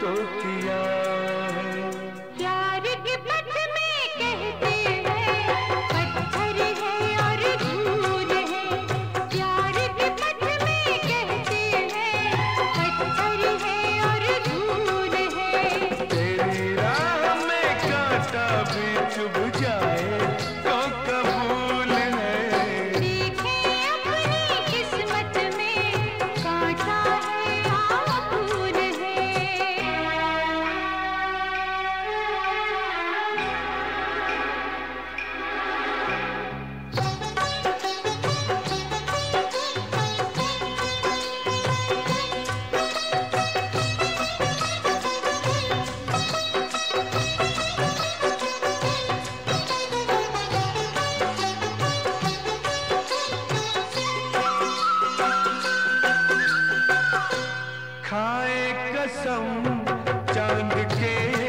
तो किया है। कसम चाँद के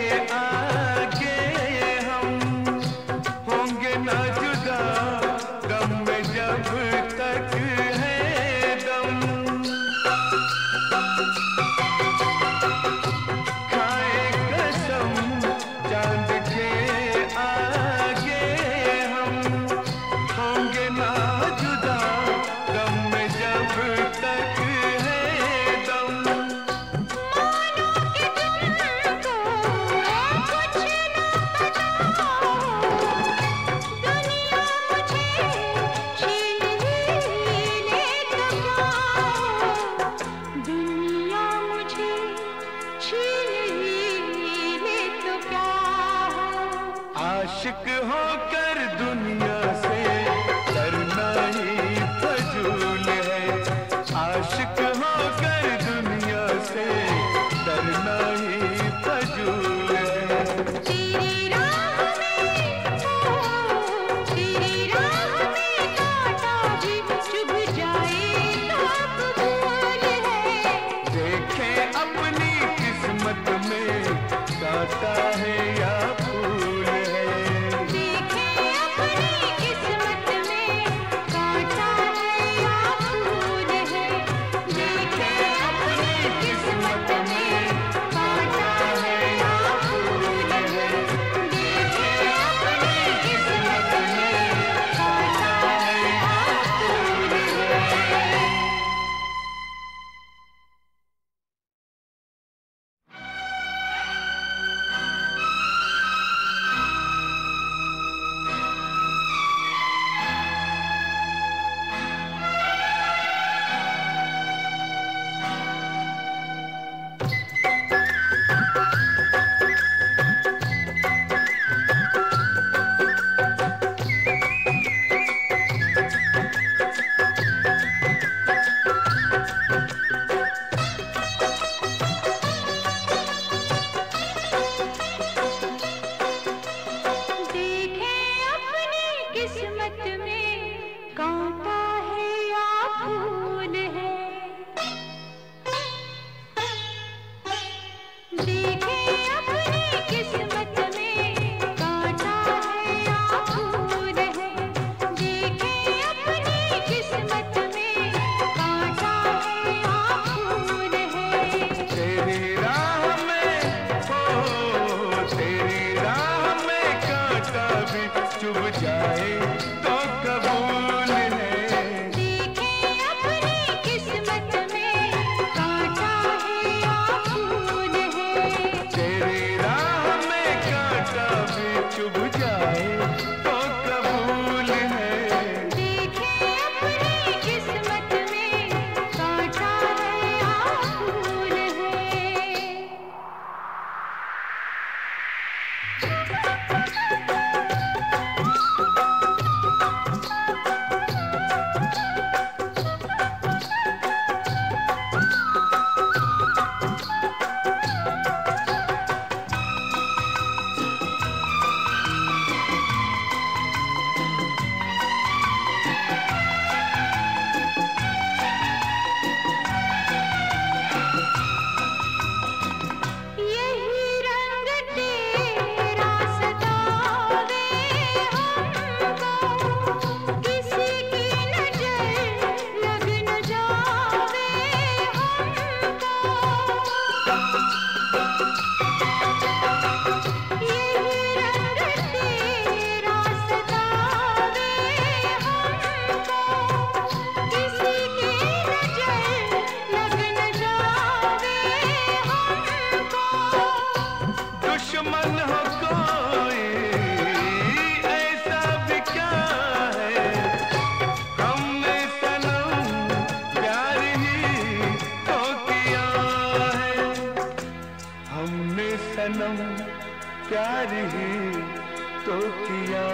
तो किया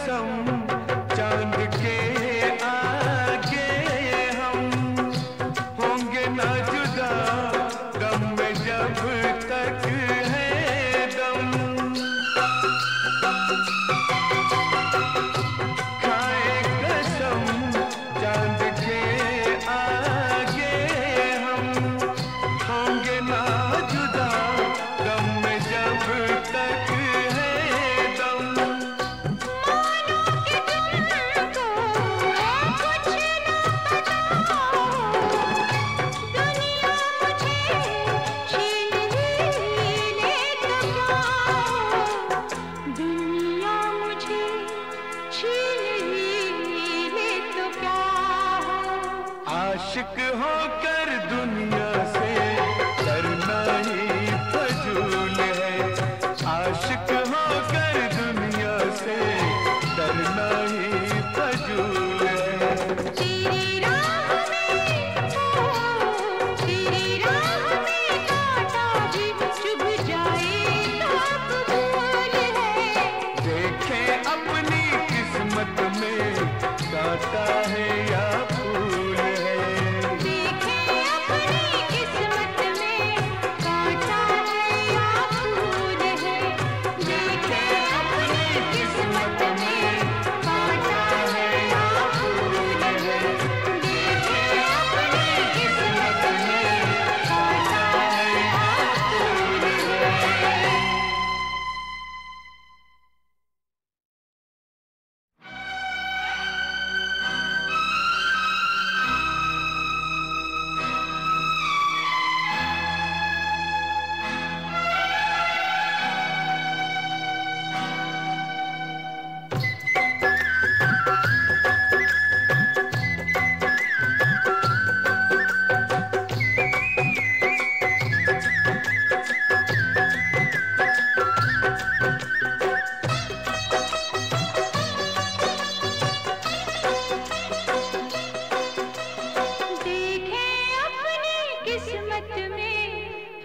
कसम चाँद के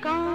का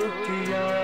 किया।